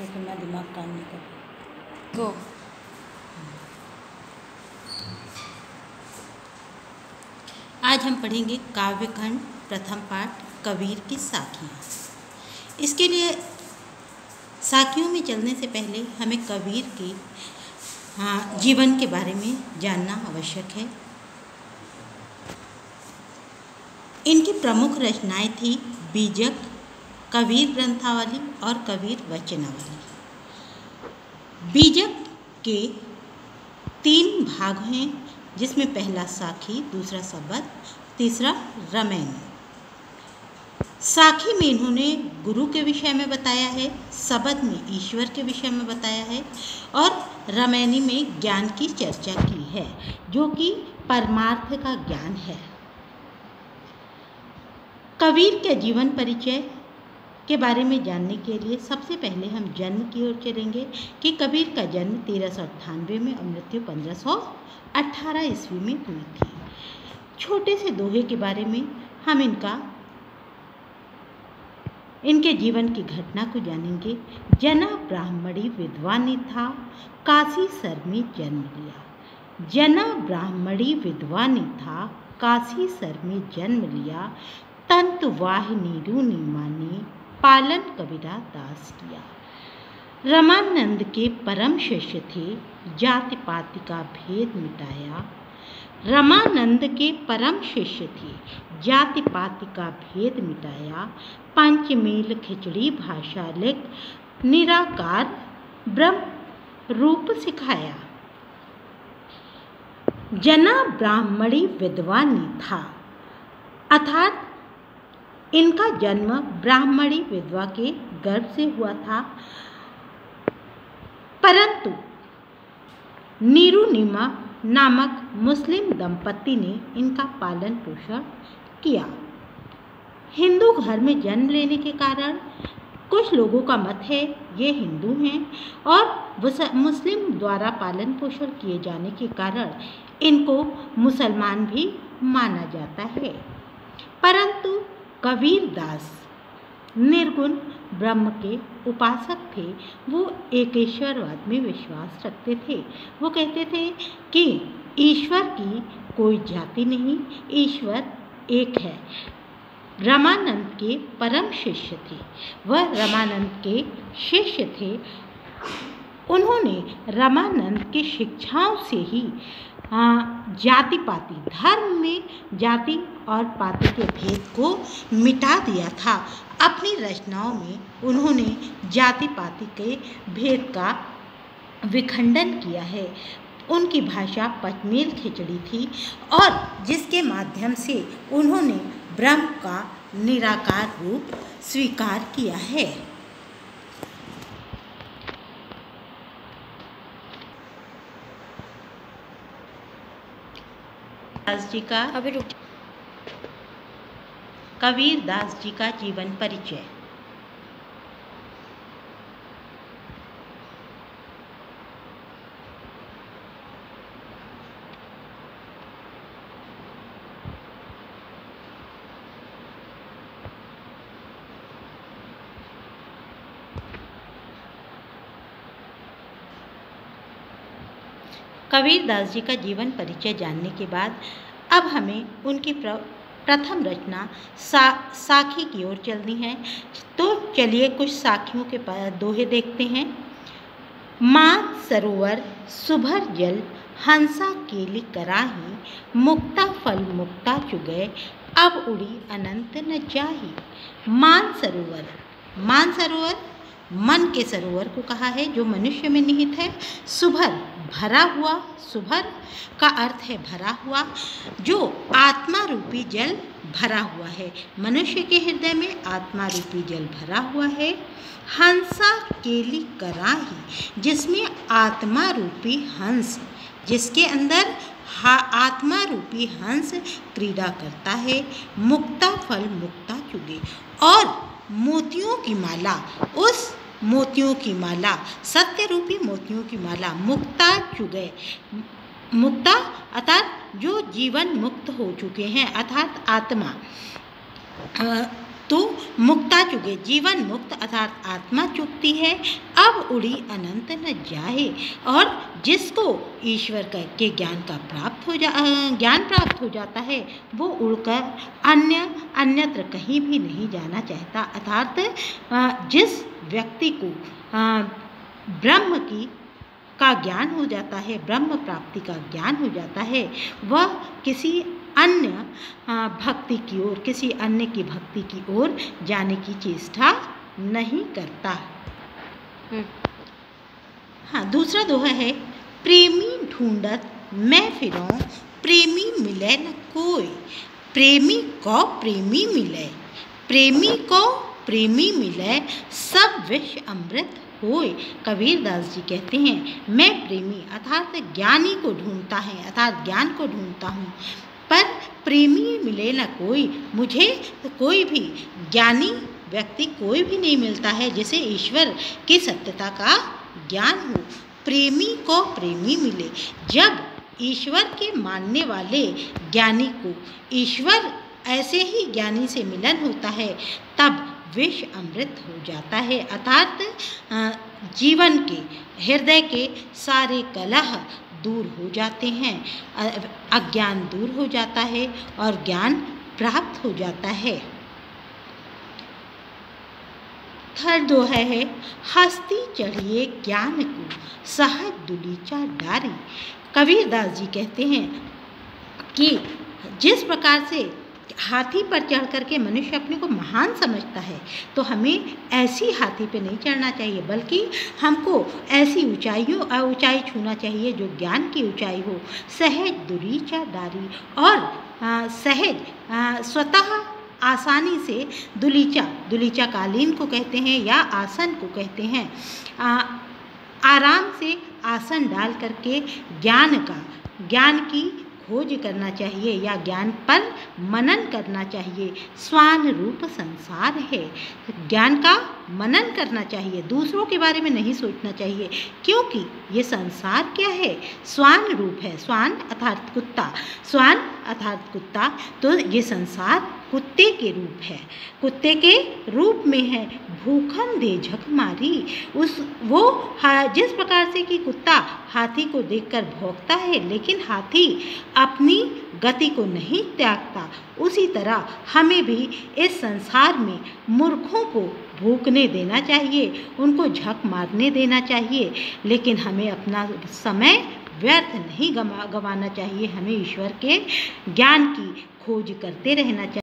लेकिन मैं दिमाग काम नहीं कर गो आज हम पढ़ेंगे काव्यखंड, प्रथम पाठ, कबीर की साखियाँ। इसके लिए साखियों में चलने से पहले हमें कबीर के हाँ जीवन के बारे में जानना आवश्यक है। इनकी प्रमुख रचनाएँ थी बीजक कबीर ग्रंथावली और कबीर वचनावली। बीजक के तीन भाग हैं, जिसमें पहला साखी, दूसरा सबद, तीसरा रमैन। साखी में इन्होंने गुरु के विषय में बताया है, सबद में ईश्वर के विषय में बताया है और रमैनी में ज्ञान की चर्चा की है, जो कि परमार्थ का ज्ञान है। कबीर के जीवन परिचय के बारे में जानने के लिए सबसे पहले हम जन्म की ओर चलेंगे कि कबीर का जन्म तेरह सौ अट्ठानवे में और मृत्यु पंद्रह सौ अट्ठारह ईस्वी में हुई थी। छोटे से दोहे के बारे में हम इनका, इनके जीवन की घटना को जानेंगे। जना ब्राह्मणी विद्वानी था, काशी सर में जन्म लिया। जना ब्राह्मणी विद्वानी था, काशी सर में जन्म लिया। तंत वाहिनी रूनी माने पालन कबीरा दास किया। रमानंद के परम शिष्य थे जाति पाति का भेद मिटाया। रमानंद के परम शिष्य थे जाति पाति का भेद मिटाया। पंचमेल खिचड़ी भाषा लिख, निराकार ब्रह्म रूप सिखाया। जना ब्राह्मणी विद्वानी था। अर्थात इनका जन्म ब्राह्मणी विधवा के गर्भ से हुआ था। परंतु नीरुनिमा नामक मुस्लिम दंपति ने इनका पालन पोषण किया। हिंदू घर में जन्म लेने के कारण कुछ लोगों का मत है, ये हिंदू हैं, और मुस्लिम द्वारा पालन पोषण किए जाने के कारण इनको मुसलमान भी माना जाता है। परंतु कबीर दास। निर्गुण ब्रह्म के उपासक थे। वो एकेश्वरवाद में विश्वास रखते थे। वो कहते थे कि ईश्वर की कोई जाति नहीं, ईश्वर एक है। रमानंद के परम शिष्य थे। वह रमानंद के शिष्य थे। उन्होंने रमानंद की शिक्षाओं से ही जाति पाति, धर्म में जाति और पाति के भेद को मिटा दिया था। अपनी रचनाओं में उन्होंने जाति पाति के भेद का विखंडन किया है। उनकी भाषा पचमेल खिचड़ी थी और जिसके माध्यम से उन्होंने ब्रह्म का निराकार रूप स्वीकार किया है। दास जी का अभी रुक कबीर दास जी का जीवन परिचय। कबीर दास जी का जीवन परिचय जानने के बाद अब हमें उनकी प्र, प्रथम रचना सा साखी की ओर चलनी है। तो चलिए कुछ साखियों के दोहे देखते हैं। माँ सरोवर सुभर जल हंसा केली कराही मुक्ता फल मुक्ता चुगय अब उड़ी अनंत न जाही। मान सरोवर मान सरोवर मन के सरोवर को कहा है, जो मनुष्य में निहित है। सुभर भरा हुआ, सुभर का अर्थ है भरा हुआ, जो आत्मा रूपी जल भरा हुआ है। मनुष्य के हृदय में आत्मा रूपी जल भरा हुआ है। हंसा केली कराही, जिसमें आत्मा रूपी हंस, जिसके अंदर हा आत्मा रूपी हंस क्रीड़ा करता है। मुक्ता फल मुक्ता चुगे, और मोतियों की माला उस मोतियों की माला सत्य रूपी मोतियों की माला, मुक्ता चुगे। मुक्ता, अर्थात जो जीवन मुक्त हो चुके हैं, अर्थात आत्मा। तो मुक्ता चुके जीवन मुक्त अर्थात आत्मा चुकती है, अब उड़ी अनंत न जाए और जिसको ईश्वर का, के ज्ञान का प्राप्त हो जा ज्ञान प्राप्त हो जाता है, वो उड़कर अन्य, अन्यत्र कहीं भी नहीं जाना चाहता। अर्थात जिस व्यक्ति को ब्रह्म की का ज्ञान हो जाता है, ब्रह्म प्राप्ति का ज्ञान हो जाता है, वह किसी अन्य भक्ति की ओर किसी अन्य की भक्ति की ओर जाने की चेष्टा नहीं करता। हम्म। हाँ दूसरा दोहा है प्रेमी ढूंढत मैं फिरों प्रेमी मिले न कोई। प्रेमी को प्रेमी मिले प्रेमी को प्रेमी मिले सब विष अमृत होए कबीर दास जी कहते हैं मैं प्रेमी अर्थात ज्ञानी को ढूंढता है अर्थात ज्ञान को ढूंढता हूँ। पर प्रेमी मिले न कोई, मुझे तो कोई भी ज्ञानी व्यक्ति कोई भी नहीं मिलता है जिसे ईश्वर की सत्यता का ज्ञान हो। प्रेमी को प्रेमी मिले। जब ईश्वर के मानने वाले ज्ञानी को ईश्वर ऐसे ही ज्ञानी से मिलन होता है, तब विष अमृत हो जाता है। अर्थात जीवन के, हृदय के सारे कलह दूर हो जाते हैं अज्ञान दूर हो जाता है और ज्ञान प्राप्त हो जाता है। थर्ड दो है हस्ती चढ़िए ज्ञान को सहज दुलीचा डारी। कबीरदास जी कहते हैं कि जिस प्रकार से हाथी पर चढ़ करके मनुष्य अपने को महान समझता है तो हमें ऐसी हाथी पे नहीं चढ़ना चाहिए बल्कि हमको ऐसी ऊंचाइयों ऊंचाई छूना चाहिए जो ज्ञान की ऊंचाई हो। सहज दुरीचा डारी और आ, सहज स्वतः आसानी से दुलीचा दुलीचा कालीन को कहते हैं या आसन को कहते हैं। आ, आराम से आसन डाल करके ज्ञान का ज्ञान की खोज करना चाहिए या ज्ञान पर मनन करना चाहिए। स्वान रूप संसार है। ज्ञान का मनन करना चाहिए, दूसरों के बारे में नहीं सोचना चाहिए, क्योंकि ये संसार क्या है? स्वान रूप है, स्वान अर्थात कुत्ता, स्वान अर्थात कुत्ता तो ये संसार कुत्ते के रूप है। कुत्ते के रूप में है भूखन दे झक मारी। उस, वो जिस प्रकार से कि कुत्ता हाथी को देखकर भोंकता है, लेकिन हाथी अपनी गति को नहीं त्यागता। उसी तरह हमें भी इस संसार में मूर्खों को भूखने देना चाहिए, उनको झक मारने देना चाहिए, लेकिन हमें अपना समय व्यर्थ नहीं गवा गंवाना चाहिए। हमें ईश्वर के ज्ञान की खोज करते रहना चाहिए।